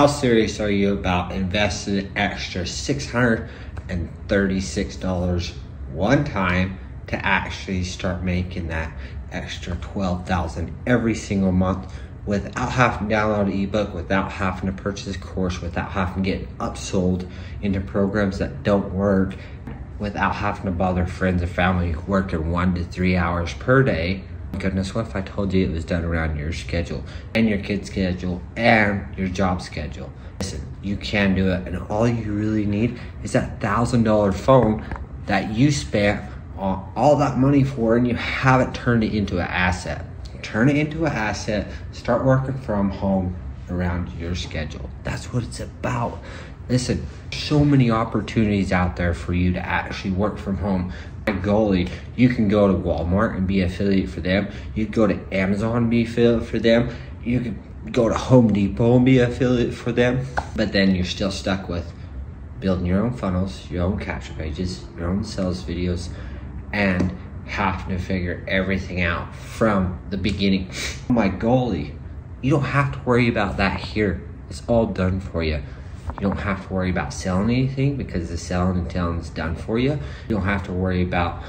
How serious are you about investing an extra $636 one time to actually start making that extra 12,000 every single month without having to download an ebook, without having to purchase a course, without having to get upsold into programs that don't work, without having to bother friends and family working one to three hours per day. Goodness, what if I told you it was done around your schedule and your kid's schedule and your job schedule? Listen, you can do it, and all you really need is that thousand dollar phone that you spent all that money for and you haven't turned it into an asset. Turn it into an asset, start working from home around your schedule. That's what it's about. Listen, so many opportunities out there for you to actually work from home. My Goalie, you can go to Walmart and be affiliate for them. You can go to Amazon and be affiliate for them. You can go to Home Depot and be affiliate for them. But then you're still stuck with building your own funnels, your own capture pages, your own sales videos, and having to figure everything out from the beginning. My goalie, you don't have to worry about that here. It's all done for you. You don't have to worry about selling anything because the selling and telling is done for you. You don't have to worry about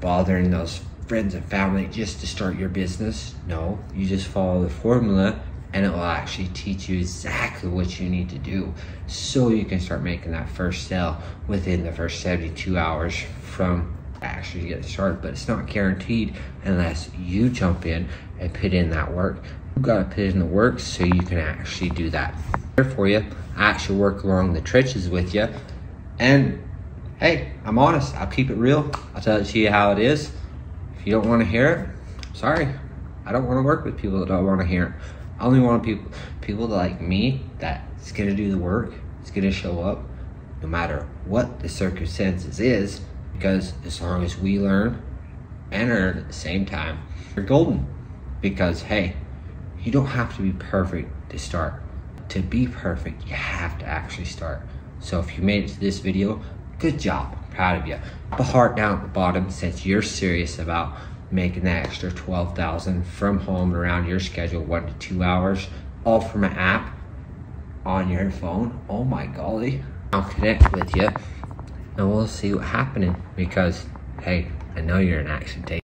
bothering those friends and family just to start your business. No, you just follow the formula and it will actually teach you exactly what you need to do so you can start making that first sale within the first 72 hours from actually getting started. But it's not guaranteed unless you jump in and put in that work. You've got to put in the work so you can actually do that. Here for you, I actually work along the trenches with you. And hey, I'm honest. I'll keep it real. I'll tell it to you how it is. If you don't want to hear it, sorry. I don't want to work with people that don't want to hear it. I only want people people like me that's gonna do the work, it's gonna show up no matter what the circumstances is, because as long as we learn and earn at the same time, you're golden. Because hey, you don't have to be perfect to start. To be perfect, you have to actually start. So if you made it to this video, good job. I'm proud of you. Put heart down at the bottom since you're serious about making that extra 12,000 from home around your schedule, one to two hours, all from an app on your phone. Oh my golly. I'll connect with you and we'll see what's happening because, hey, I know you're an action taker.